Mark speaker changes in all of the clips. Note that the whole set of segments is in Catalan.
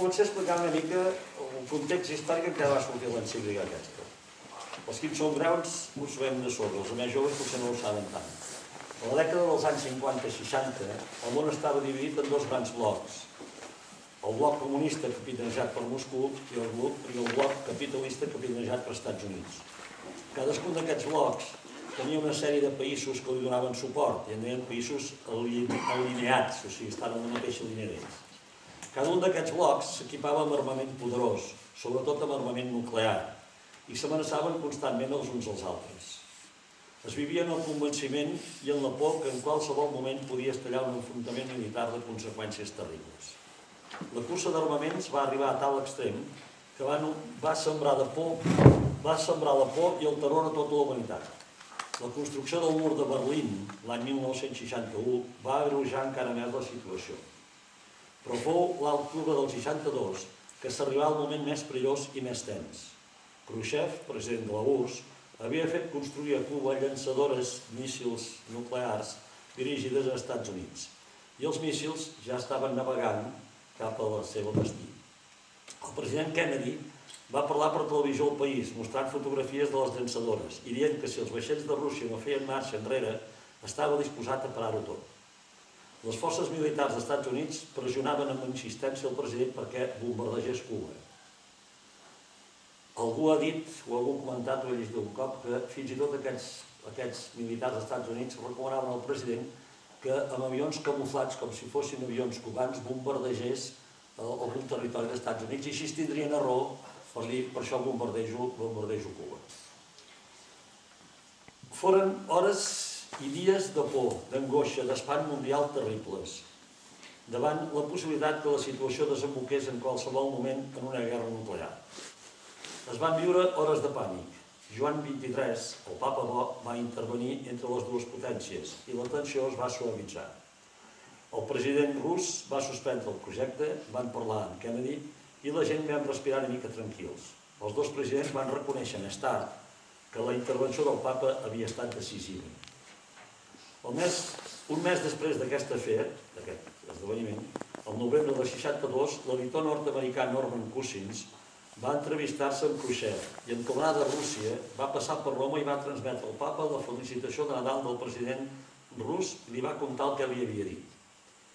Speaker 1: començar a explicar una mica el context històric en què va sortir l'encíclica aquesta. Els que són greus ho sabem de sobre, els més joves potser no ho saben tant. A la dècada dels anys 50 i 60, el món estava dividit en dos grans blocs. El bloc comunista capitanejat per Moscou i el bloc, i el bloc capitalista capitanejat per Estats Units. Cadascun d'aquests blocs tenia una sèrie de països que li donaven suport, i en deien països alineats, o sigui, estaven en la mateixa línia d'ells. Cada un d'aquests blocs s'equipava amb armament poderós, sobretot amb armament nuclear, i s'amenaçaven constantment els uns als altres. Es vivia en el convenciment i en la por que en qualsevol moment podia estallar un enfrontament militar de conseqüències terribles. La cursa d'armaments va arribar a tal extrem que va, va sembrar de por, va sembrar la por i el terror a tota la humanitat. La construcció del mur de Berlín l'any 1961 va agrejar encara més la situació però fou l'altura del 62 que s'arribà al moment més perillós i més tens. Khrushchev, president de la URSS, havia fet construir a Cuba llançadores míssils nuclears dirigides als Estats Units i els míssils ja estaven navegant cap a la seva destí. El president Kennedy va parlar per televisió al país, mostrant fotografies de les llançadores i dient que si els vaixells de Rússia no feien marxa enrere, estava disposat a parar-ho tot. Les forces militars dels Estats Units pressionaven amb insistència el president perquè bombardegés Cuba. Algú ha dit, o algú ha comentat, o he llegit un cop, que fins i tot aquests, aquests militars dels Estats Units recomanaven al president que amb avions camuflats, com si fossin avions cubans, bombardegés algun territori dels Estats Units i així tindrien raó per dir per això bombardejo, bombardejo Cuba. Foren hores i dies de por, d'angoixa, d'espant mundial terribles, davant la possibilitat que la situació desemboqués en qualsevol moment en una guerra nuclear. Es van viure hores de pànic. Joan XXIII, el papa bo, va intervenir entre les dues potències i la tensió es va suavitzar. El president rus va suspendre el projecte, van parlar amb Kennedy i la gent vam respirar una mica tranquils. Els dos presidents van reconèixer més tard que la intervenció del papa havia estat decisiva. El mes, un mes després d'aquest afer, d'aquest esdeveniment, el novembre del 62, l'editor nord-americà Norman Cousins va entrevistar-se amb Khrushchev i en tornar de Rússia va passar per Roma i va transmetre al papa la felicitació de Nadal del president rus i li va contar el que li havia dit.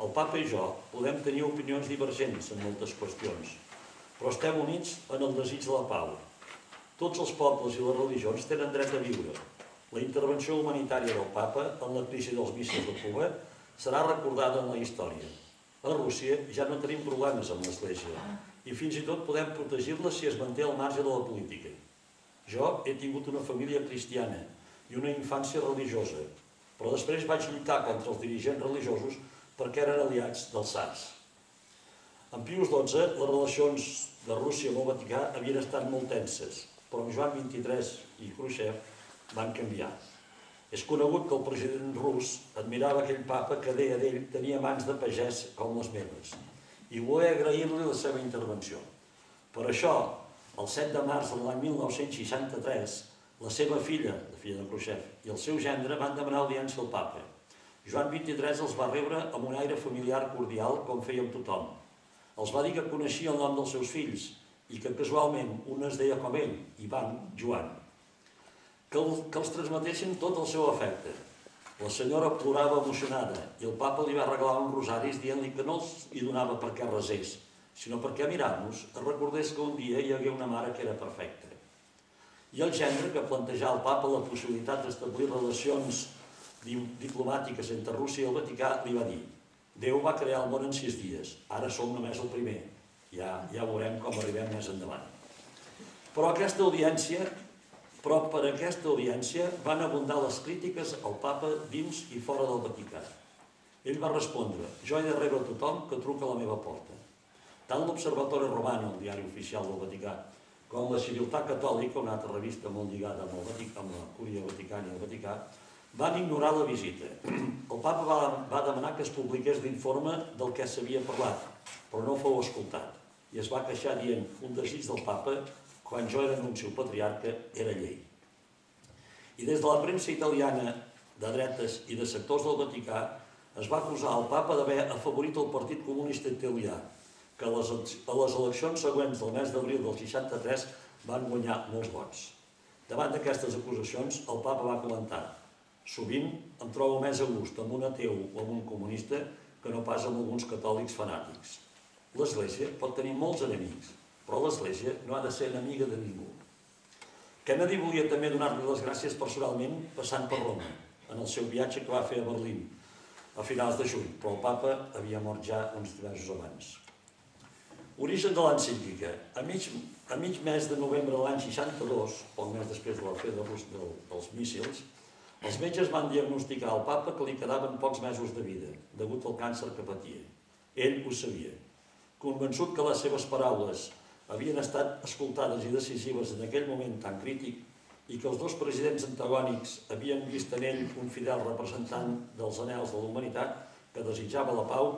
Speaker 1: El papa i jo podem tenir opinions divergents en moltes qüestions, però estem units en el desig de la pau. Tots els pobles i les religions tenen dret a viure, la intervenció humanitària del papa en la crisi dels míssils de Cuba serà recordada en la història. A Rússia ja no tenim problemes amb l'Església i fins i tot podem protegir-la si es manté al marge de la política. Jo he tingut una família cristiana i una infància religiosa, però després vaig lluitar contra els dirigents religiosos perquè eren aliats dels SARS. En Pius XII, les relacions de Rússia amb el Vaticà havien estat molt tenses, però amb Joan XXIII i Khrushchev van canviar. És conegut que el president rus admirava aquell papa que deia d'ell tenia mans de pagès com les meves i volia agrair-li la seva intervenció. Per això, el 7 de març de l'any 1963, la seva filla, la filla de Khrushchev, i el seu gendre van demanar audiència al papa. Joan XXIII els va rebre amb un aire familiar cordial, com feia amb tothom. Els va dir que coneixia el nom dels seus fills i que casualment un es deia com ell, Ivan Joan que, el, que els transmetessin tot el seu afecte. La senyora plorava emocionada i el papa li va regalar uns rosaris dient-li que no els hi donava perquè resés, sinó perquè mirant-nos es recordés que un dia hi hagué una mare que era perfecta. I el gendre que plantejà al papa la possibilitat d'establir relacions diplomàtiques entre Rússia i el Vaticà li va dir Déu va crear el món en sis dies, ara som només el primer, ja, ja veurem com arribem més endavant. Però aquesta audiència però per aquesta audiència van abundar les crítiques al papa dins i fora del Vaticà. Ell va respondre, jo he de rebre tothom que truca a la meva porta. Tant l'Observatori Romano, el diari oficial del Vaticà, com la Civilitat Catòlica, una altra revista molt lligada amb, el Vaticà, amb la Cúria Vaticana i el Vaticà, van ignorar la visita. El papa va, va demanar que es publiqués l'informe del que s'havia parlat, però no fou escoltat. I es va queixar dient un desig del papa quan jo era anunci patriarca, era llei. I des de la premsa italiana de dretes i de sectors del Vaticà es va acusar el papa d'haver afavorit el Partit Comunista Italià, que a les, a les eleccions següents del mes d'abril del 63 van guanyar molts vots. Davant d'aquestes acusacions, el papa va comentar Sovint em trobo més a gust amb un ateu o amb un comunista que no pas amb alguns catòlics fanàtics. L'Església pot tenir molts enemics, però l'Església no ha de ser enemiga de ningú. Kennedy volia també donar-li les gràcies personalment passant per Roma, en el seu viatge que va fer a Berlín a finals de juny, però el papa havia mort ja uns mesos abans. Origen de l'encíclica. A mig, a mig mes de novembre de l'any 62, poc més després de la fe de Rus, del, dels míssils, els metges van diagnosticar al papa que li quedaven pocs mesos de vida, degut al càncer que patia. Ell ho sabia. Convençut que les seves paraules havien estat escoltades i decisives en aquell moment tan crític i que els dos presidents antagònics havien vist en ell un fidel representant dels anels de la humanitat que desitjava la pau,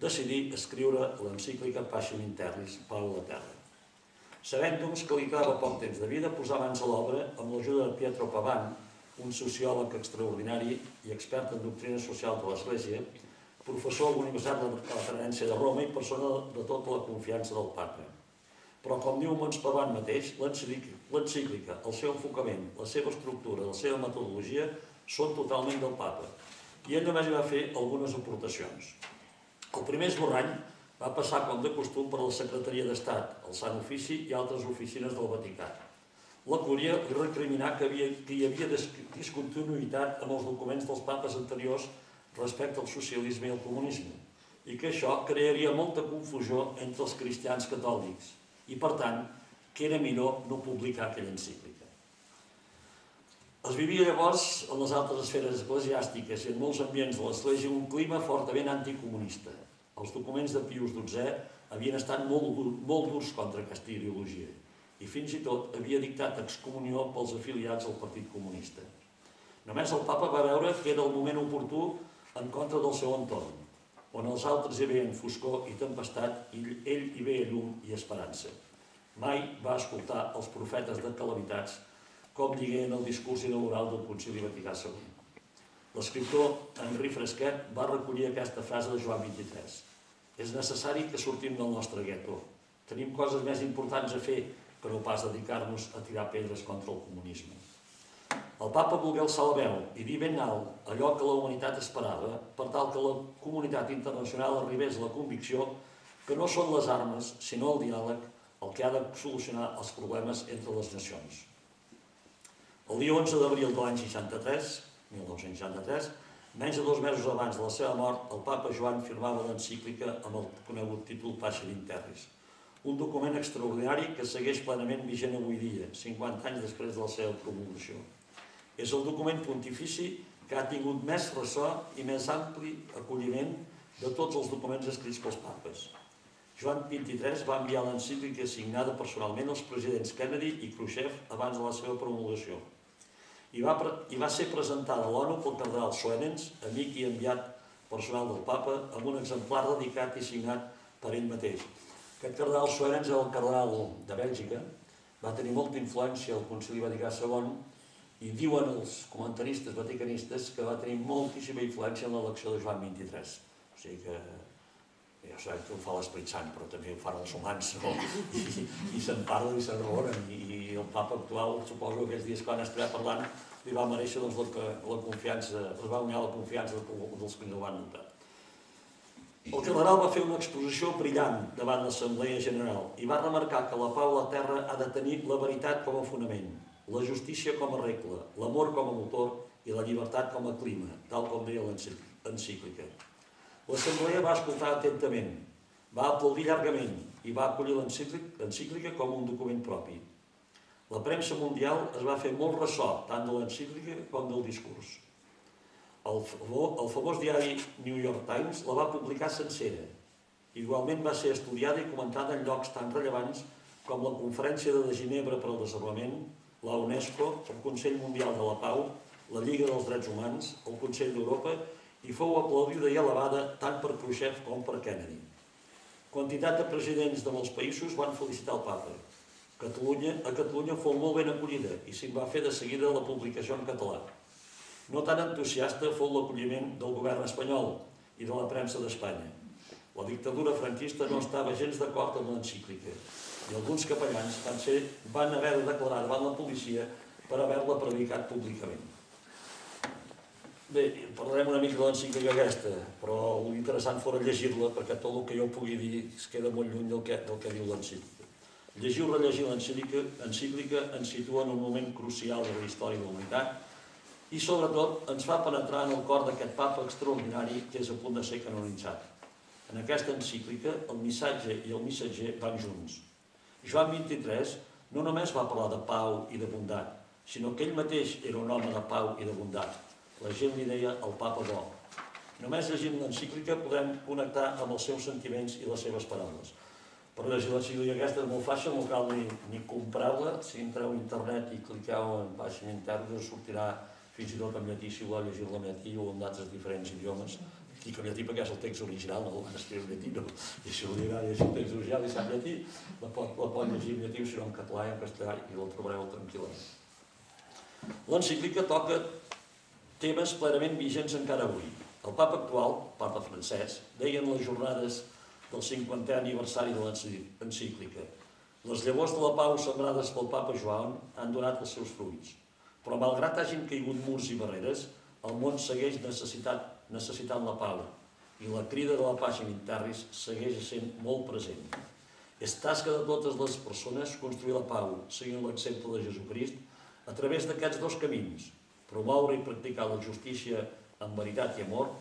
Speaker 1: decidí escriure l'encíclica Passion Internis, Pau a la Terra. Sabent, doncs, que li quedava poc temps de vida, posà mans a l'obra amb l'ajuda de Pietro Pavan, un sociòleg extraordinari i expert en doctrina social de l'Església, professor a la Universitat de la Referència de Roma i persona de tota la confiança del papa. Però, com diu Mons Pavant mateix, l'encíclica, el seu enfocament, la seva estructura, la seva metodologia, són totalment del papa. I ell només va fer algunes aportacions. El primer esborrany va passar, com de costum, per la Secretaria d'Estat, el Sant Ofici i altres oficines del Vaticà. La Cúria li recriminà que, havia, que hi havia discontinuïtat amb els documents dels papes anteriors respecte al socialisme i al comunisme, i que això crearia molta confusió entre els cristians catòlics i, per tant, que era millor no publicar aquella encíclica. Es vivia llavors en les altres esferes eclesiàstiques i en molts ambients de l'Església un clima fortament anticomunista. Els documents de Pius XII havien estat molt, molt durs contra aquesta ideologia i fins i tot havia dictat excomunió pels afiliats al Partit Comunista. Només el papa va veure que era el moment oportú en contra del seu entorn, on els altres hi veien foscor i tempestat, i ell hi veia llum i esperança. Mai va escoltar els profetes de calamitats, com digué en el discurs inaugural del Concili Vaticà II. L'escriptor Henri Fresquet va recollir aquesta frase de Joan 23. És necessari que sortim del nostre gueto. Tenim coses més importants a fer que no pas dedicar-nos a tirar pedres contra el comunisme. El papa volgué alçar la veu i dir ben alt allò que la humanitat esperava per tal que la comunitat internacional arribés a la convicció que no són les armes, sinó el diàleg, el que ha de solucionar els problemes entre les nacions. El dia 11 d'abril de l'any 63, 1963, menys de dos mesos abans de la seva mort, el papa Joan firmava l'encíclica amb el conegut títol Pàixer Interris, un document extraordinari que segueix plenament vigent avui dia, 50 anys després de la seva promulgació. És el document pontifici que ha tingut més ressò i més ampli acolliment de tots els documents escrits pels papes. Joan XXIII va enviar l'encíclica signada personalment als presidents Kennedy i Khrushchev abans de la seva promulgació. I va, i va ser presentada a l'ONU pel cardenal Soenens, amic i enviat personal del papa, amb un exemplar dedicat i signat per ell mateix. Aquest cardenal Soenens, el cardenal de Bèlgica, va tenir molta influència al Concili Vaticà II i diuen els comentaristes vaticanistes que va tenir moltíssima influència en l'elecció de Joan XXIII. O sigui que ja sabem que ho fa l'Esperit Sant, però també ho fan els humans, no? I, i se'n parla i se'n raonen. I, I el papa actual, suposo que aquests dies que van estar parlant, li va mereixer doncs, la, la confiança, es va guanyar la confiança dels que el van notar. El general va fer una exposició brillant davant l'Assemblea General i va remarcar que la pau a la terra ha de tenir la veritat com a fonament la justícia com a regla, l'amor com a motor i la llibertat com a clima, tal com deia l'encíclica. L'assemblea va escoltar atentament, va aplaudir llargament i va acollir l'encíclica com un document propi. La premsa mundial es va fer molt ressò tant de l'encíclica com del discurs. El, el famós diari New York Times la va publicar sencera. Igualment va ser estudiada i comentada en llocs tan rellevants com la Conferència de Ginebra per al Desenvolupament, la UNESCO, el Consell Mundial de la Pau, la Lliga dels Drets Humans, el Consell d'Europa i fou aplaudida i elevada tant per Khrushchev com per Kennedy. Quantitat de presidents de molts països van felicitar el papa. Catalunya, a Catalunya fou molt ben acollida i s'hi va fer de seguida la publicació en català. No tan entusiasta fou l'acolliment del govern espanyol i de la premsa d'Espanya. La dictadura franquista no estava gens d'acord amb l'encíclica i alguns capellans van, ser, van haver de declarar davant la policia per haver-la predicat públicament. Bé, parlarem una mica de l'encíclica aquesta, però l'interessant fora llegir-la perquè tot el que jo pugui dir es queda molt lluny del que, del que diu l'encíclica. Llegir o rellegir l'encíclica encíclica ens situa en un moment crucial de la història de la humanitat i sobretot ens fa penetrar en el cor d'aquest papa extraordinari que és a punt de ser canonitzat. En aquesta encíclica el missatge i el missatger van junts. Joan 23 no només va parlar de pau i de bondat, sinó que ell mateix era un home de pau i de bondat la gent li deia el papa bo. Només llegint l'encíclica podem connectar amb els seus sentiments i les seves paraules. Per llegir l'encíclica aquesta és molt fàcil, no cal ni, ni comprar-la. Si entreu a internet i cliqueu en pàgina interna us sortirà fins i tot en llatí si voleu llegir-la en llatí o en d'altres diferents idiomes. Dic en llatí perquè és el text original, el van escriure llatí, no? I si li agrada llegir el text original i sap llatí, la pot, la pot llegir en llatí si no en català i en castellà i la trobareu tranquil·lament. L'encíclica toca temes plenament vigents encara avui. El papa actual, papa francès, deia en les jornades del 50è aniversari de l'encíclica les llavors de la pau sembrades pel papa Joan han donat els seus fruits, però malgrat hagin caigut murs i barreres, el món segueix necessitat, necessitant la pau i la crida de la pàgina interris segueix sent molt present. És tasca de totes les persones construir la pau, seguint l'exemple de Jesucrist, a través d'aquests dos camins, promoure i practicar la justícia amb veritat i amor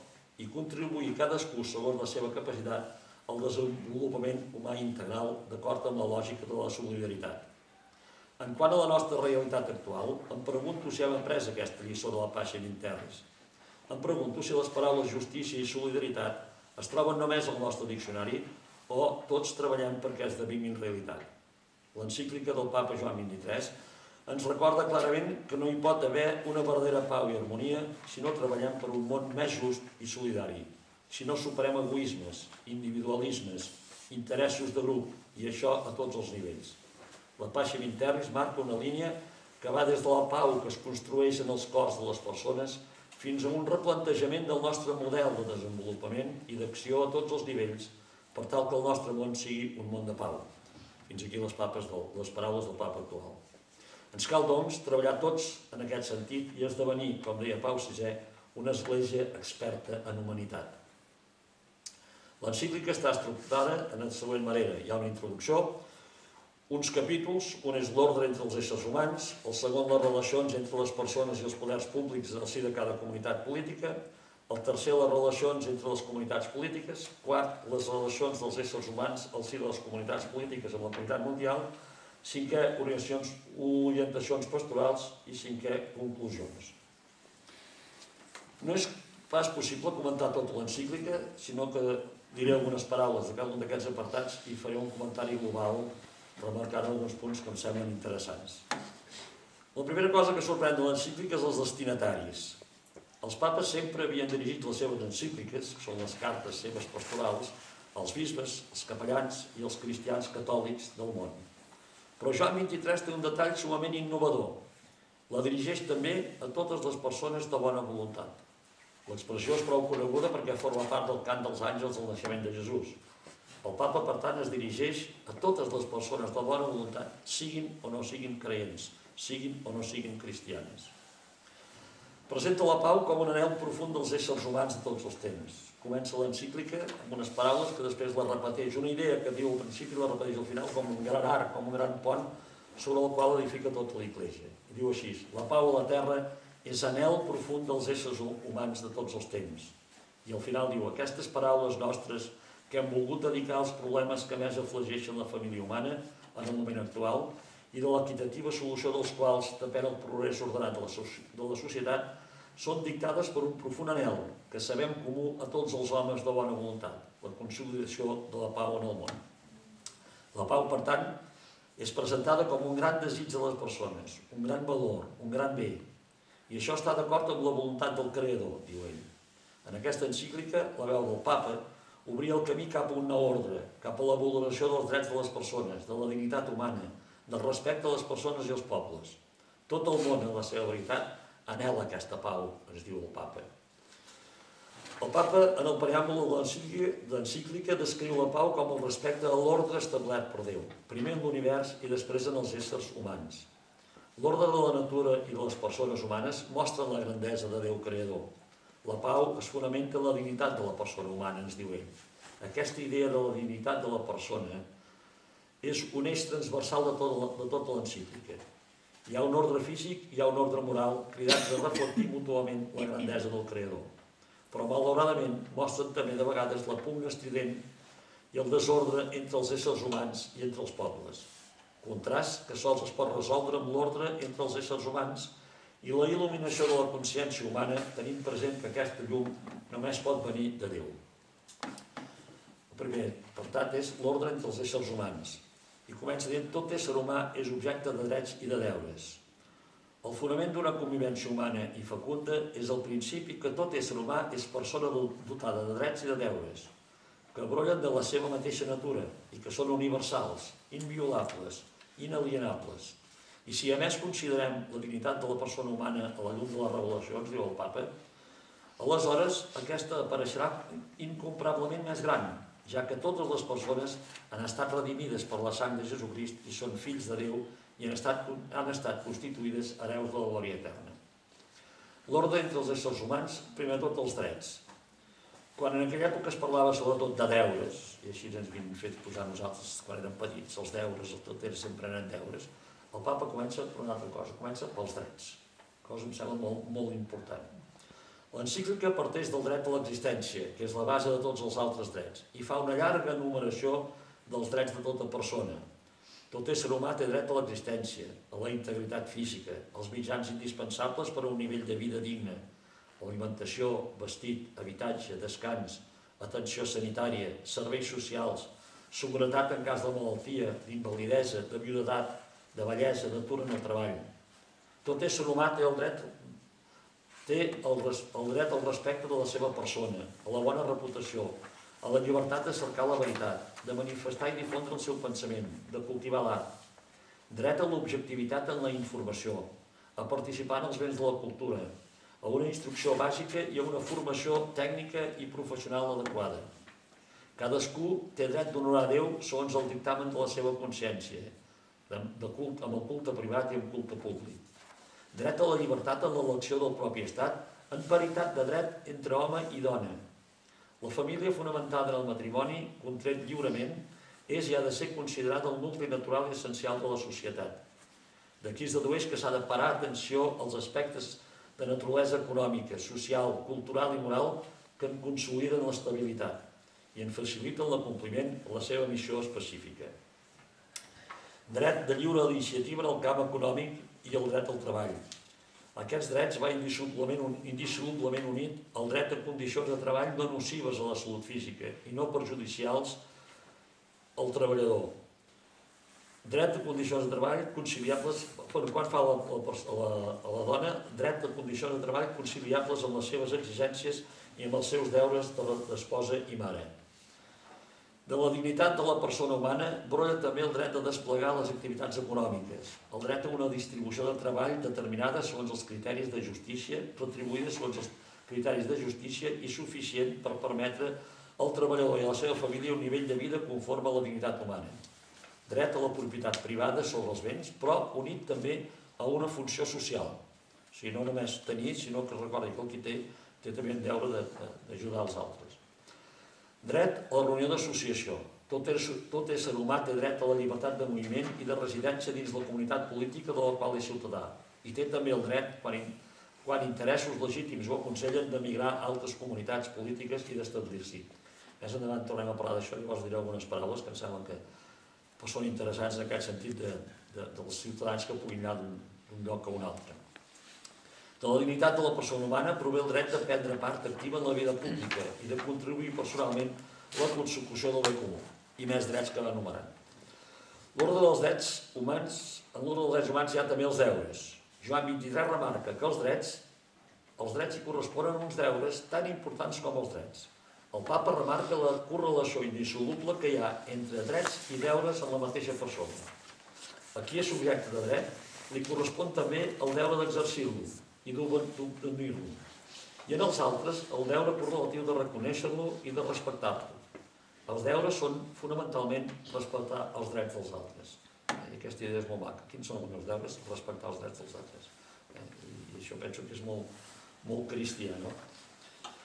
Speaker 1: i contribuir cadascú segons la seva capacitat al desenvolupament humà integral d'acord amb la lògica de la solidaritat. En quant a la nostra realitat actual, em pregunto si hem après aquesta lliçó de la Pàgina Interris. Em pregunto si les paraules justícia i solidaritat es troben només al nostre diccionari o tots treballem perquè esdevinguin realitat. L'encíclica del papa Joan XXIII ens recorda clarament que no hi pot haver una verdadera pau i harmonia si no treballem per un món més just i solidari, si no superem egoismes, individualismes, interessos de grup, i això a tots els nivells. La Pàixia Internis marca una línia que va des de la pau que es construeix en els cors de les persones fins a un replantejament del nostre model de desenvolupament i d'acció a tots els nivells per tal que el nostre món sigui un món de pau. Fins aquí les, papes del, les paraules del papa actual. Ens cal, doncs, treballar tots en aquest sentit i esdevenir, com deia Pau VI, una església experta en humanitat. L'encíclica està estructurada en la següent manera. Hi ha una introducció, uns capítols, un és l'ordre entre els éssers humans, el segon les relacions entre les persones i els poders públics el si de cada comunitat política, el tercer les relacions entre les comunitats polítiques, quart les relacions dels éssers humans al si de les comunitats polítiques amb la comunitat mundial, cinquè, orientacions, orientacions pastorals i cinquè, conclusions. No és pas possible comentar tota l'encíclica, sinó que diré algunes paraules de cada un d'aquests apartats i faré un comentari global remarcant alguns punts que em semblen interessants. La primera cosa que sorprèn de l'encíclica és els destinataris. Els papes sempre havien dirigit les seves encícliques, que són les cartes seves pastorals, als bisbes, als capellans i als cristians catòlics del món. Però Joan 23 té un detall sumament innovador. La dirigeix també a totes les persones de bona voluntat. L'expressió és prou coneguda perquè forma part del cant dels àngels del naixement de Jesús. El papa, per tant, es dirigeix a totes les persones de bona voluntat, siguin o no siguin creents, siguin o no siguin cristianes. Presenta la pau com un anel profund dels éssers humans de tots els temps. Comença l'encíclica amb unes paraules que després la repeteix. Una idea que diu al principi la repeteix al final com un gran arc, com un gran pont sobre el qual edifica tota l'Iglésia. I diu així, la pau a la terra és anel profund dels éssers humans de tots els temps. I al final diu, aquestes paraules nostres que hem volgut dedicar als problemes que més afligeixen la família humana en el moment actual i de l'equitativa solució dels quals depèn el progrés ordenat de la societat, són dictades per un profund anel que sabem comú a tots els homes de bona voluntat, la consolidació de la pau en el món. La pau, per tant, és presentada com un gran desig de les persones, un gran valor, un gran bé, i això està d'acord amb la voluntat del Creador, diu ell. En aquesta encíclica, la veu del papa obria el camí cap a un nou ordre, cap a la valoració dels drets de les persones, de la dignitat humana, del respecte a les persones i als pobles. Tot el món, en la seva veritat, anela aquesta pau, ens diu el papa. El papa, en el preàmbul de l'encíclica, descriu la pau com el respecte a l'ordre establert per Déu, primer en l'univers i després en els éssers humans. L'ordre de la natura i de les persones humanes mostren la grandesa de Déu creador. La pau es fonamenta en la dignitat de la persona humana, ens diu ell. Aquesta idea de la dignitat de la persona és un eix transversal de tota, tota l'encíclica. Hi ha un ordre físic hi ha un ordre moral cridats a reflectir mútuament la grandesa del Creador però malauradament mostren també de vegades la pugna estrident i el desordre entre els éssers humans i entre els pobles. Contrast que sols es pot resoldre amb l'ordre entre els éssers humans i la il·luminació de la consciència humana tenint present que aquesta llum només pot venir de Déu. El primer, per tant, és l'ordre entre els éssers humans. I comença dient tot ésser humà és objecte de drets i de deures. El fonament d'una convivència humana i fecunda és el principi que tot ésser humà és persona dotada de drets i de deures, que brollen de la seva mateixa natura i que són universals, inviolables, inalienables. I si a més considerem la dignitat de la persona humana a la llum de les revelacions, diu el papa, aleshores aquesta apareixerà incomparablement més gran, ja que totes les persones han estat redimides per la sang de Jesucrist i són fills de Déu i han estat, han estat constituïdes hereus de la glòria eterna. L'ordre entre els éssers humans, primer tot els drets. Quan en aquella època es parlava sobretot de deures, i així ens hem fet posar nosaltres quan érem petits, els deures, el tot era, sempre eren deures, el papa comença per una altra cosa, comença pels drets, cosa em sembla molt, molt important. L'encíclica parteix del dret a l'existència, que és la base de tots els altres drets, i fa una llarga enumeració dels drets de tota persona, tot ésser humà té dret a l'existència, a la integritat física, als mitjans indispensables per a un nivell de vida digne, alimentació, vestit, habitatge, descans, atenció sanitària, serveis socials, seguretat en cas de malaltia, d'invalidesa, de viudetat, de bellesa, d'atur en el treball. Tot ésser humà té el dret té el, el dret al respecte de la seva persona, a la bona reputació, a la llibertat de cercar la veritat, de manifestar i difondre el seu pensament, de cultivar l'art, dret a l'objectivitat en la informació, a participar en els béns de la cultura, a una instrucció bàsica i a una formació tècnica i professional adequada. Cadascú té dret d'honorar Déu segons el dictamen de la seva consciència, de, de culte, amb el culte privat i amb culte públic. Dret a la llibertat en l'elecció del propi estat, en paritat de dret entre home i dona, la família fonamentada en el matrimoni, contret lliurement, és i ha de ser considerada el nucli natural i essencial de la societat. D'aquí es dedueix que s'ha de parar atenció als aspectes de naturalesa econòmica, social, cultural i moral que en consoliden l'estabilitat i en faciliten l'acompliment la seva missió específica. Dret de lliure iniciativa en el camp econòmic i el dret al treball, aquests drets va indissolublement, indissolublement unit al dret a condicions de treball no nocives a la salut física i no perjudicials al treballador. Dret a condicions de treball conciliables, quan fa la, la, la, la dona, dret a condicions de treball conciliables amb les seves exigències i amb els seus deures d'esposa i mare. De la dignitat de la persona humana brolla també el dret a desplegar les activitats econòmiques, el dret a una distribució de treball determinada segons els criteris de justícia, retribuïda segons els criteris de justícia i suficient per permetre al treballador i a la seva família un nivell de vida conforme a la dignitat humana. Dret a la propietat privada sobre els béns, però unit també a una funció social. O sigui, no només tenir, sinó que recordi que el qui té, té també el deure d'ajudar els altres. Dret a la reunió d'associació. Tot, tot ésser humà té dret a la llibertat de moviment i de residència dins la comunitat política de la qual és ciutadà. I té també el dret, quan, interessos legítims ho aconsellen, d'emigrar a altres comunitats polítiques i d'establir-s'hi. Més endavant tornem a parlar d'això vos diré algunes paraules que em semblen que són interessants en aquest sentit de, de, dels ciutadans que puguin anar d'un lloc a un altre. De la dignitat de la persona humana prové el dret de prendre part activa en la vida pública i de contribuir personalment a la consecució del bé comú, i més drets que va enumerant. L'ordre dels drets humans, en l'ordre dels drets humans hi ha també els deures. Joan 23 remarca que els drets, els drets hi corresponen uns deures tan importants com els drets. El papa remarca la correlació indissoluble que hi ha entre drets i deures en la mateixa persona. Aquí és subjecte de dret, li correspon també el deure d'exercir-lo, i d'obtenir-lo. i en els altres el deure correlatiu de reconèixer-lo i de respectar-lo. Els deures són fonamentalment respectar els drets dels altres. I aquesta idea és molt maca. Quins són els meus deures? Respectar els drets dels altres. I això penso que és molt, molt cristià, no?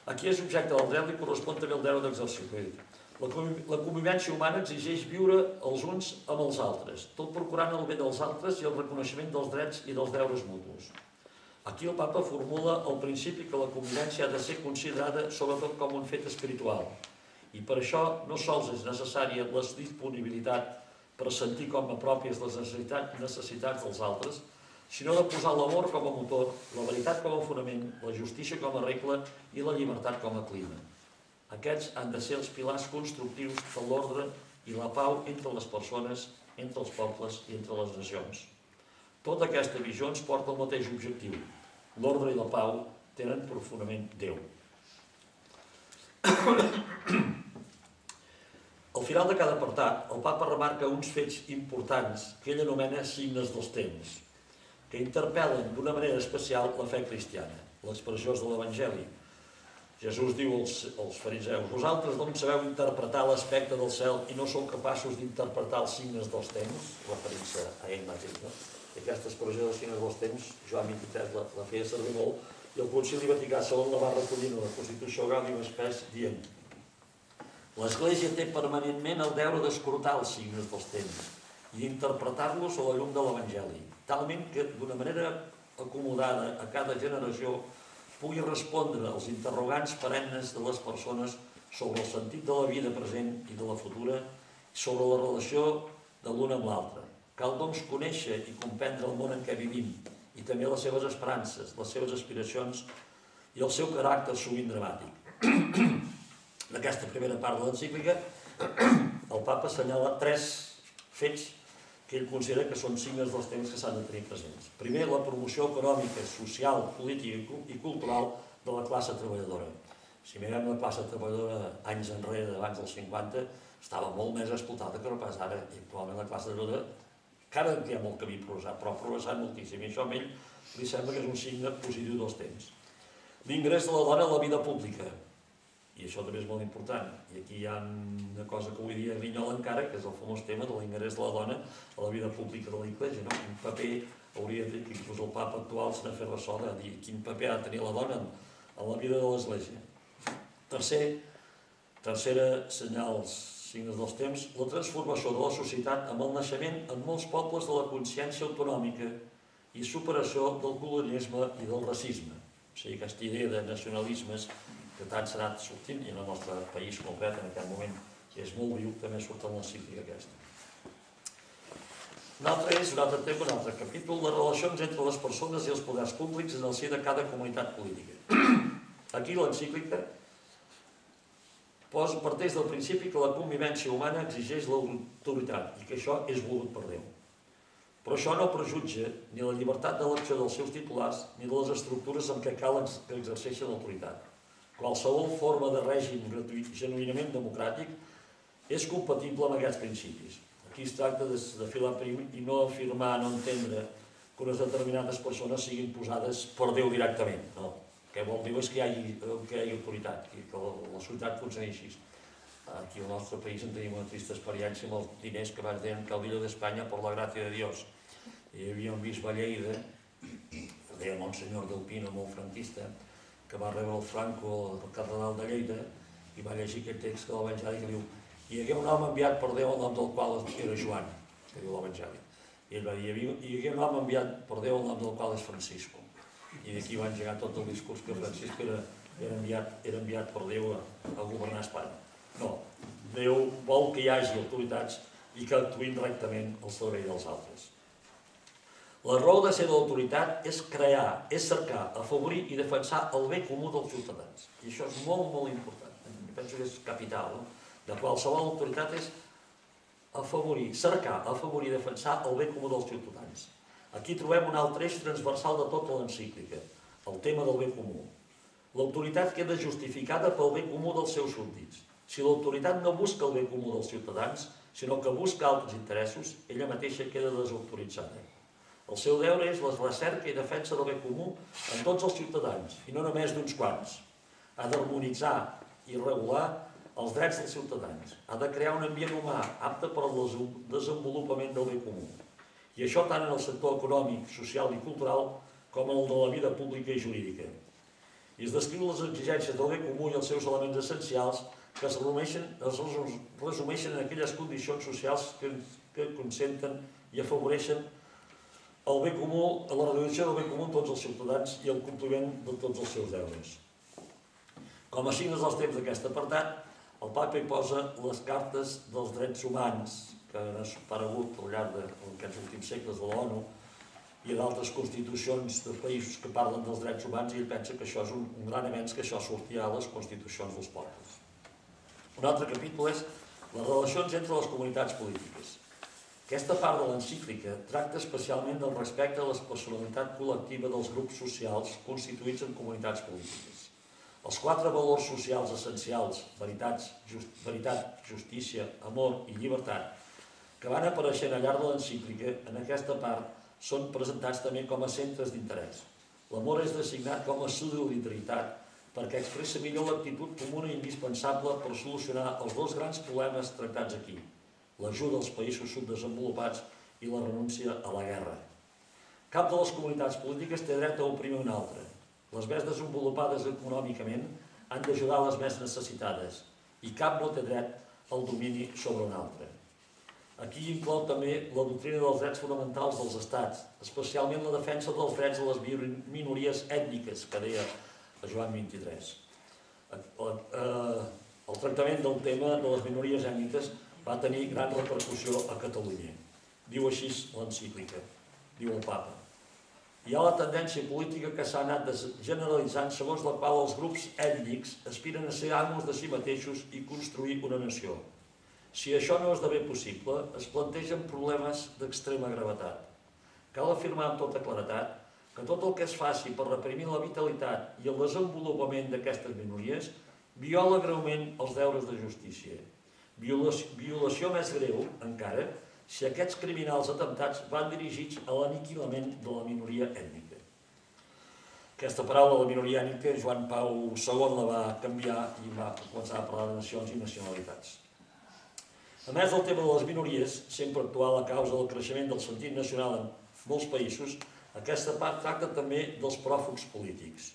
Speaker 1: Aquí és objecte del dret i correspon també el deure d'exercici. La convivència humana exigeix viure els uns amb els altres, tot procurant el bé dels altres i el reconeixement dels drets i dels deures mutus. Aquí el papa formula el principi que la convivència ha de ser considerada sobretot com un fet espiritual. I per això no sols és necessària la disponibilitat per sentir com a pròpies les necessitats, necessitats dels altres, sinó de posar l'amor com a motor, la veritat com a fonament, la justícia com a regla i la llibertat com a clima. Aquests han de ser els pilars constructius de l'ordre i la pau entre les persones, entre els pobles i entre les nacions. Tota aquesta visió ens porta al mateix objectiu. L'ordre i la pau tenen profundament Déu. Al final de cada apartat, el papa remarca uns fets importants que ell anomena signes dels temps, que interpel·len d'una manera especial la fe cristiana, l'expressió de l'Evangeli, Jesús diu als, als fariseus, vosaltres doncs sabeu interpretar l'aspecte del cel i no sou capaços d'interpretar els signes dels temps, referint-se a ell mateix, no? I aquesta expressió dels signes dels temps, Joan 23 la, la feia servir molt, i el Concili Vaticà II la va recollir en la Constitució Gaudium Espès dient L'Església té permanentment el deure d'escrutar els signes dels temps i d'interpretar-los a la llum de l'Evangeli, talment que d'una manera acomodada a cada generació pugui respondre als interrogants perennes de les persones sobre el sentit de la vida present i de la futura, sobre la relació de l'un amb l'altre. Cal doncs conèixer i comprendre el món en què vivim i també les seves esperances, les seves aspiracions i el seu caràcter sovint dramàtic. En aquesta primera part de l'encíclica, el papa assenyala tres fets que ell considera que són signes dels temps que s'han de tenir presents. Primer, la promoció econòmica, social, política i cultural de la classe treballadora. Si mirem la classe treballadora anys enrere, abans dels 50, estava molt més explotada que no pas ara. I actualment la classe treballadora, encara hi ha molt camí progressat, però ha progressat moltíssim. I això a ell li sembla que és un signe positiu dels temps. L'ingrés de la dona a la vida pública, i això també és molt important. I aquí hi ha una cosa que avui dia grinyola encara, que és el famós tema de l'ingrés de la dona a la vida pública de l'Iglésia. No? Un paper hauria de dir, inclús el papa actual se n'ha fet ressò de dir quin paper ha de tenir la dona en la vida de l'Església. Tercer, tercera senyals, signes dels temps, la transformació de la societat amb el naixement en molts pobles de la consciència autonòmica i superació del colonialisme i del racisme. O sigui, aquesta idea de nacionalismes que tant s'ha anat sortint, i en el nostre país concret en aquest moment, és molt viu, també surt en l'encíclica aquesta. Un altre és, un altre tema, un altre capítol, les relacions entre les persones i els poders públics en el si de cada comunitat política. Aquí l'encíclica posa, parteix del principi que la convivència humana exigeix l'autoritat i que això és volgut per Déu. Però això no prejutja ni la llibertat d'elecció dels seus titulars ni de les estructures en què cal que exerceixen l'autoritat. Qualsevol forma de règim gratuït, genuïnament democràtic, és compatible amb aquests principis. Aquí es tracta de, de la prim i no afirmar, no entendre que unes determinades persones siguin posades per Déu directament. No. Que vol dir és que hi hagi, que hi hagi autoritat, i que la, societat funcioni així. Aquí al nostre país en tenim una trista experiència amb els diners que van deien Caudillo d'Espanya per la gràcia de Dios. Hi havia un bisbe a Lleida, deia Monsenyor del Pino, molt franquista, que va rebre el Franco, el cardenal de Lleida, i va llegir aquest text de l'Evangeli que diu hi hagué un home enviat per Déu el nom del qual era Joan, que diu l'Evangeli. I ell va dir, hi hagué un home enviat per Déu el nom del qual és Francisco. I d'aquí va engegar tot el discurs que Francisco era, era, enviat, era enviat per Déu a, a governar Espanya. No, Déu vol que hi hagi autoritats i que actuïn rectament al servei dels altres. La raó de ser l'autoritat és crear, és cercar, afavorir i defensar el bé comú dels ciutadans. I això és molt, molt important. Penso que és capital. No? De qualsevol autoritat és afavorir, cercar, afavorir i defensar el bé comú dels ciutadans. Aquí trobem un altre eix transversal de tota l'encíclica, el tema del bé comú. L'autoritat queda justificada pel bé comú dels seus súbdits. Si l'autoritat no busca el bé comú dels ciutadans, sinó que busca altres interessos, ella mateixa queda desautoritzada. El seu deure és la recerca i defensa del bé comú en tots els ciutadans, i no només d'uns quants. Ha d'harmonitzar i regular els drets dels ciutadans. Ha de crear un ambient humà apte per al desenvolupament del bé comú. I això tant en el sector econòmic, social i cultural com en el de la vida pública i jurídica. I es descriu les exigències del bé comú i els seus elements essencials que es resumeixen, es resumeixen en aquelles condicions socials que, que consenten i afavoreixen el bé comú, la realització del bé comú en tots els ciutadans i el compliment de tots els seus deures. Com a signes dels temps d'aquest apartat, el papa hi posa les cartes dels drets humans que han aparegut al llarg d'aquests últims segles de l'ONU i d'altres constitucions de països que parlen dels drets humans i ell pensa que això és un, un gran avenç que això sortirà a les constitucions dels pobles. Un altre capítol és les relacions entre les comunitats polítiques. Aquesta part de l'encíclica tracta especialment del respecte a la personalitat col·lectiva dels grups socials constituïts en comunitats polítiques. Els quatre valors socials essencials, veritats, just, veritat, justícia, amor i llibertat, que van apareixent al llarg de l'encíclica, en aquesta part, són presentats també com a centres d'interès. L'amor és designat com a solidaritat perquè expressa millor l'actitud comuna i indispensable per solucionar els dos grans problemes tractats aquí, l'ajuda als països subdesenvolupats i la renúncia a la guerra. Cap de les comunitats polítiques té dret a oprimir una altra. Les més desenvolupades econòmicament han d'ajudar les més necessitades i cap no té dret al domini sobre una altra. Aquí inclou també la doctrina dels drets fonamentals dels estats, especialment la defensa dels drets de les minories ètniques, que deia Joan 23. El tractament del tema de les minories ètniques va tenir gran repercussió a Catalunya. Diu així l'encíclica, diu el papa. Hi ha la tendència política que s'ha anat generalitzant segons la qual els grups ètnics aspiren a ser amos de si mateixos i construir una nació. Si això no esdevé possible, es plantegen problemes d'extrema gravetat. Cal afirmar amb tota claretat que tot el que es faci per reprimir la vitalitat i el desenvolupament d'aquestes minories viola greument els deures de justícia Violació, més greu, encara, si aquests criminals atemptats van dirigits a l'aniquilament de la minoria ètnica. Aquesta paraula, la minoria ètnica, Joan Pau II la va canviar i va començar a parlar de nacions i nacionalitats. A més del tema de les minories, sempre actual a causa del creixement del sentit nacional en molts països, aquesta part tracta també dels pròfugs polítics.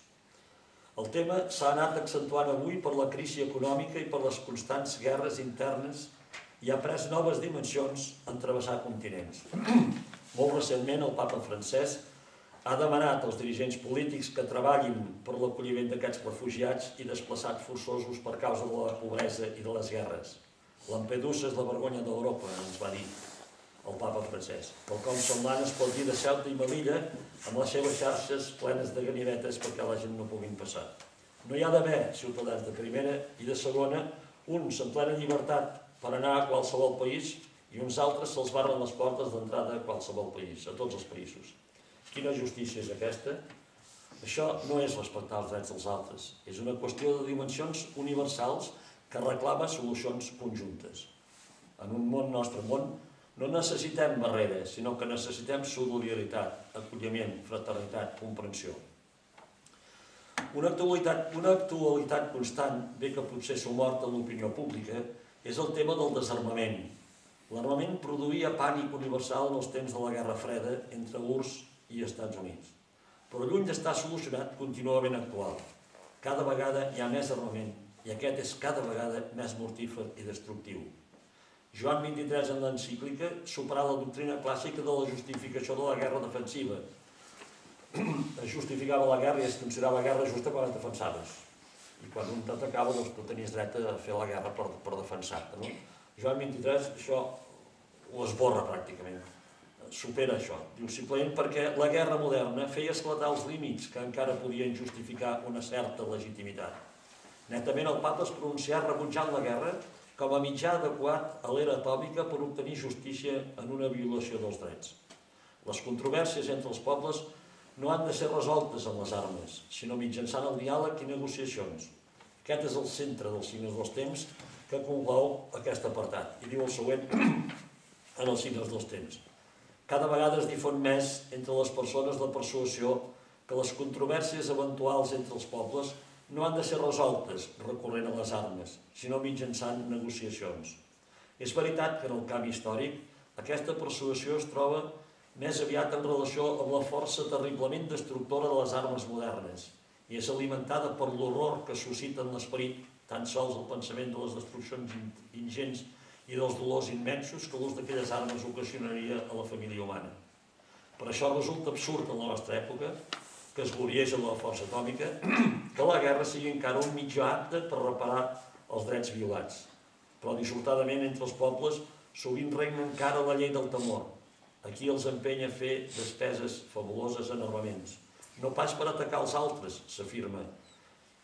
Speaker 1: El tema s'ha anat accentuant avui per la crisi econòmica i per les constants guerres internes i ha pres noves dimensions en travessar continents. Molt recentment el papa francès ha demanat als dirigents polítics que treballin per l'acolliment d'aquests refugiats i desplaçats forçosos per causa de la pobresa i de les guerres. Lampedusa és la vergonya d'Europa, ens va dir el papa francès. Pel com semblant es pot dir de Ceuta i Melilla amb les seves xarxes plenes de ganivetes perquè la gent no puguin passar. No hi ha d'haver ciutadans de primera i de segona, uns en plena llibertat per anar a qualsevol país i uns altres se'ls barren les portes d'entrada a qualsevol país, a tots els països. Quina justícia és aquesta? Això no és respectar els drets dels altres, és una qüestió de dimensions universals que reclama solucions conjuntes. En un món, nostre món, no necessitem barreres, sinó que necessitem solidaritat, acolliment, fraternitat, comprensió. Una actualitat, una actualitat constant, bé que potser s'ho mort a l'opinió pública, és el tema del desarmament. L'armament produïa pànic universal en els temps de la Guerra Freda entre URSS i Estats Units. Però lluny d'estar solucionat, continua ben actual. Cada vegada hi ha més armament i aquest és cada vegada més mortífer i destructiu. Joan XXIII en l'encíclica superar la doctrina clàssica de la justificació de la guerra defensiva. Es justificava la guerra i es considerava guerra justa quan et defensaves. I quan un t'atacava doncs tu tenies dret a fer la guerra per, per defensar-te. No? Joan XXIII això ho esborra pràcticament, supera això. Diu simplement perquè la guerra moderna feia esclatar els límits que encara podien justificar una certa legitimitat. Netament el papa es pronuncià rebutjant la guerra com a mitjà adequat a l'era atòmica per obtenir justícia en una violació dels drets. Les controvèrsies entre els pobles no han de ser resoltes amb les armes, sinó mitjançant el diàleg i negociacions. Aquest és el centre dels signes dels temps que conclou aquest apartat. I diu el següent en els signes dels temps. cada vegada es difon més entre les persones la persuasió que les controvèrsies eventuals entre els pobles no han de ser resoltes recorrent a les armes, sinó mitjançant negociacions. És veritat que en el camp històric aquesta persuasió es troba més aviat en relació amb la força terriblement destructora de les armes modernes i és alimentada per l'horror que suscita en l'esperit tan sols el pensament de les destruccions ingents i dels dolors immensos que l'ús d'aquelles armes ocasionaria a la família humana. Per això resulta absurd en la nostra època, que es glorieja de la força atòmica, que la guerra sigui encara un mitjà apte per reparar els drets violats. Però dissortadament entre els pobles sovint regna encara la llei del temor, Aquí els empenya a fer despeses fabuloses en armaments. No pas per atacar els altres, s'afirma,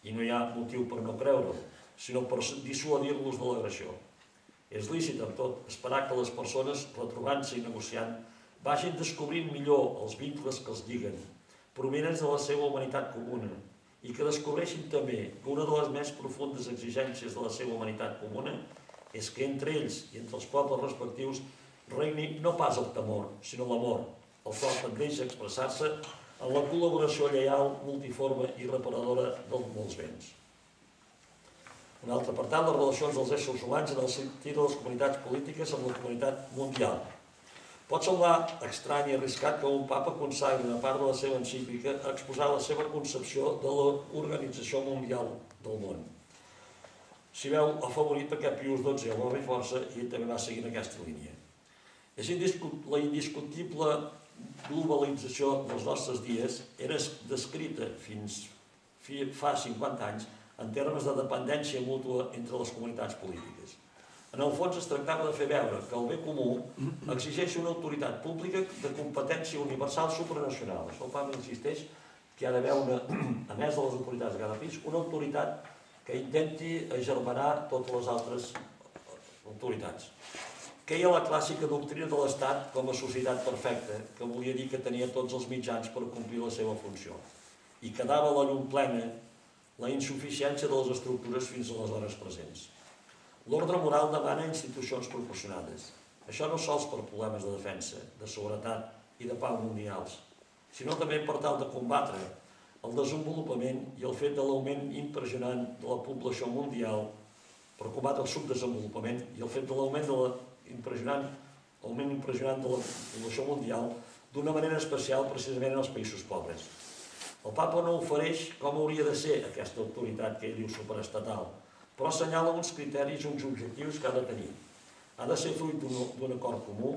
Speaker 1: i no hi ha motiu per no creure sinó per dissuadir-los de l'agressió. És lícit, amb tot, esperar que les persones, retrobant-se i negociant, vagin descobrint millor els vincles que els lliguen, provenents de la seva humanitat comuna, i que descobreixin també que una de les més profundes exigències de la seva humanitat comuna és que entre ells i entre els pobles respectius regni no pas el temor, sinó l'amor, el qual tendeix a expressar-se en la col·laboració lleial, multiforme i reparadora dels molts béns. Un altre apartat, les relacions dels éssers humans en el sentit de les comunitats polítiques amb la comunitat mundial. Pot semblar estrany i arriscat que un papa consagri una part de la seva encíclica a exposar la seva concepció de l'organització mundial del món. Si veu afavorit perquè Pius XII el va força i també va seguir en aquesta línia. És la indiscutible globalització dels nostres dies era descrita fins fa 50 anys en termes de dependència mútua entre les comunitats polítiques. En el fons es tractava de fer veure que el bé comú exigeix una autoritat pública de competència universal supranacional. Això el PAM insisteix que hi ha d'haver, a més de les autoritats de cada país, una autoritat que intenti agermanar totes les altres autoritats que hi ha la clàssica doctrina de l'Estat com a societat perfecta, que volia dir que tenia tots els mitjans per complir la seva funció, i que dava la llum plena la insuficiència de les estructures fins a les hores presents. L'ordre moral demana institucions proporcionades. Això no sols per problemes de defensa, de seguretat i de pau mundials, sinó també per tal de combatre el desenvolupament i el fet de l'augment impressionant de la població mundial, per combatre el subdesenvolupament i el fet de l'augment de la impressionant, augment impressionant de la població mundial, d'una manera especial precisament en els països pobres. El papa no ofereix com hauria de ser aquesta autoritat que ell diu superestatal, però assenyala uns criteris, uns objectius que ha de tenir. Ha de ser fruit d'un acord comú,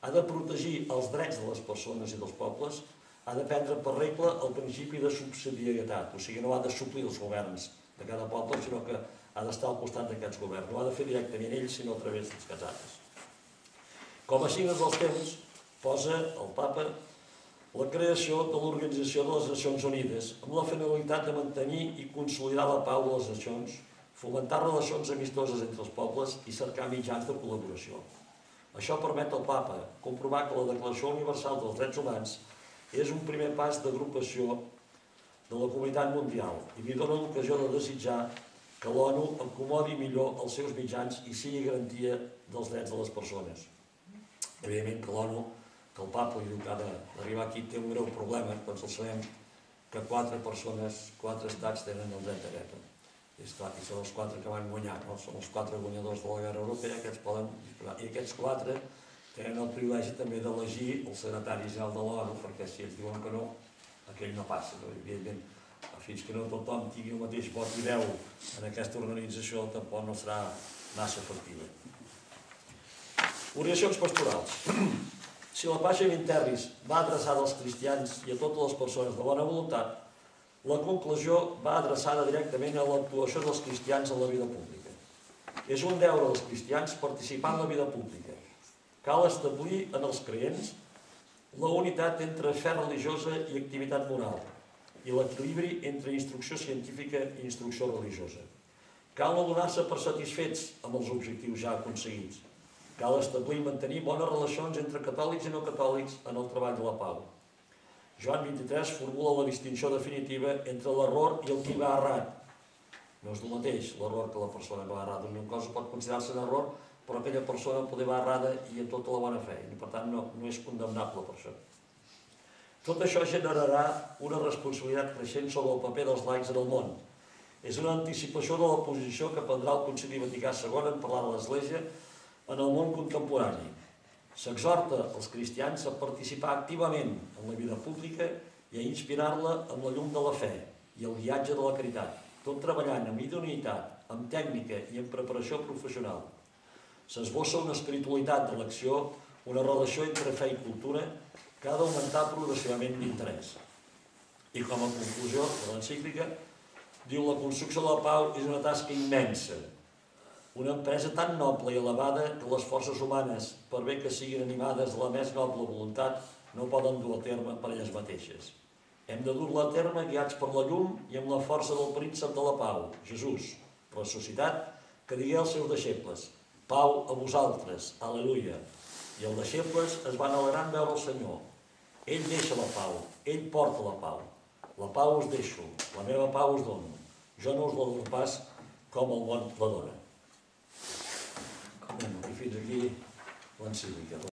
Speaker 1: ha de protegir els drets de les persones i dels pobles, ha de prendre per regla el principi de subsidiarietat, o sigui, no ha de suplir els governs de cada poble, sinó que ha d'estar al costat d'aquests governs, no ha de fer directament ells, sinó a través dels casats. Com a signes dels temps, posa el papa la creació de l'Organització de les Nacions Unides amb la finalitat de mantenir i consolidar la pau de les nacions, fomentar relacions amistoses entre els pobles i cercar mitjans de col·laboració. Això permet al papa comprovar que la Declaració Universal dels Drets Humans és un primer pas d'agrupació de la comunitat mundial i li dona l'ocasió de desitjar que l'ONU acomodi millor els seus mitjans i sigui garantia dels drets de les persones. Evidentment que l'ONU, que el papa li diu que ha d'arribar aquí, té un greu problema, doncs el sabem que quatre persones, quatre estats tenen el dret a veto. I, esclar, i són els quatre que van guanyar, no? són els quatre guanyadors de la guerra europea, aquests poden disposar. I aquests quatre tenen el privilegi també d'elegir el secretari general de l'ONU, perquè si ells diuen que no, aquell no passa. No? Evidentment, fins que no tothom tingui el mateix vot i veu en aquesta organització, tampoc no serà massa efectiva. Orientacions pastorals. Si la pàgina Interris va adreçada als cristians i a totes les persones de bona voluntat, la conclusió va adreçada directament a l'actuació dels cristians en la vida pública. És un deure dels cristians participar en la vida pública. Cal establir en els creents la unitat entre fe religiosa i activitat moral i l'equilibri entre instrucció científica i instrucció religiosa. Cal no donar-se per satisfets amb els objectius ja aconseguits, Cal establir i mantenir bones relacions entre catòlics i no catòlics en el treball de la pau. Joan 23 formula la distinció definitiva entre l'error i el qui va errat. No és el mateix l'error que la persona que va errat. Una cosa pot considerar-se un error però aquella persona poder va errada i amb tota la bona fe, i per tant no, no és condemnable per això. Tot això generarà una responsabilitat creixent sobre el paper dels laics en el món. És una anticipació de la posició que prendrà el Concili Vaticà II en parlar de l'Església en el món contemporani. S'exhorta els cristians a participar activament en la vida pública i a inspirar-la amb la llum de la fe i el guiatge de la caritat, tot treballant amb idoneïtat, amb tècnica i amb preparació professional. S'esbossa una espiritualitat de l'acció, una relació entre fe i cultura que ha d'augmentar progressivament l'interès. I com a conclusió de l'encíclica, diu la construcció de la pau és una tasca immensa, una empresa tan noble i elevada que les forces humanes, per bé que siguin animades de la més noble voluntat, no poden dur a terme per elles mateixes. Hem de dur-la a terme guiats per la llum i amb la força del príncep de la pau, Jesús, societat, que digué als seus deixebles, pau a vosaltres, aleluia. I els deixebles es van alegrar en veure el Senyor. Ell deixa la pau, ell porta la pau. La pau us deixo, la meva pau us dono. Jo no us la dono pas com el món la dona. I fins aquí l'encíclica.